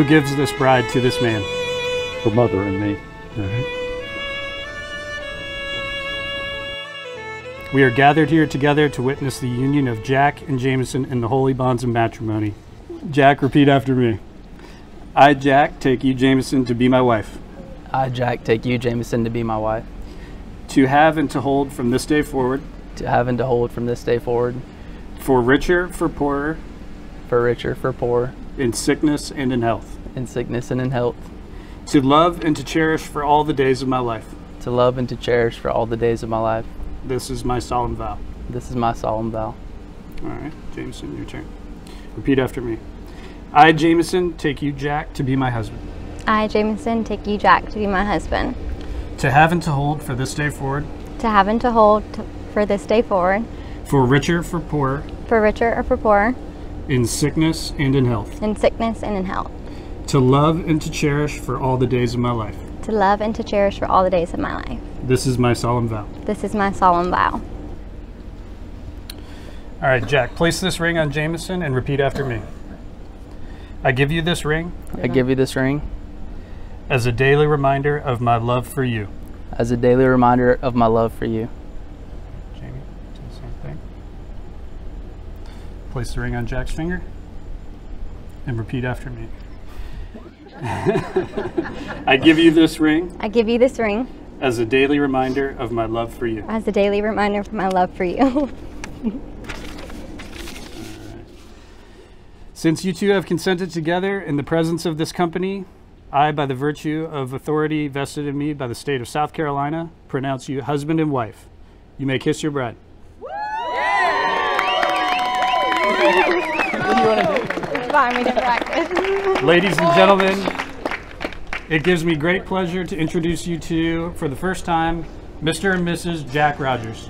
Who gives this bride to this man? Her mother and me. All right. We are gathered here together to witness the union of Jack and Jameson in the holy bonds of matrimony. Jack, repeat after me. I, Jack, take you, Jameson, to be my wife, I, Jack, take you, Jameson, to be my wife, to have and to hold from this day forward, to have and to hold from this day forward, for richer, for poorer, for richer, for poor, in sickness and in health, in sickness and in health, to love and to cherish for all the days of my life. to love and to cherish for all the days of my life. This is my solemn vow. This is my solemn vow. All right, Jameson, your turn. Repeat after me. I, Jameson, take you, Jack, to be my husband, I, Jameson, take you, Jack, to be my husband, to have and to hold for this day forward, to have and to hold to, for this day forward, for richer, for poorer, for richer or for poorer, in sickness and in health, in sickness and in health, to love and to cherish for all the days of my life. to love and to cherish for all the days of my life. This is my solemn vow. This is my solemn vow. All right, Jack, place this ring on Jameson and repeat after me. I give you this ring I give you this ring as a daily reminder of my love for you. as a daily reminder of my love for you. Place the ring on Jack's finger and repeat after me. I give you this ring I give you this ring as a daily reminder of my love for you. as a daily reminder of my love for you. Since you two have consented together in the presence of this company, I, by the virtue of authority vested in me by the state of South Carolina, pronounce you husband and wife. You may kiss your bride. Fine, we didn't practice. Ladies and gentlemen, it gives me great pleasure to introduce you to, for the first time, Mr. and Mrs. Jack Rogers.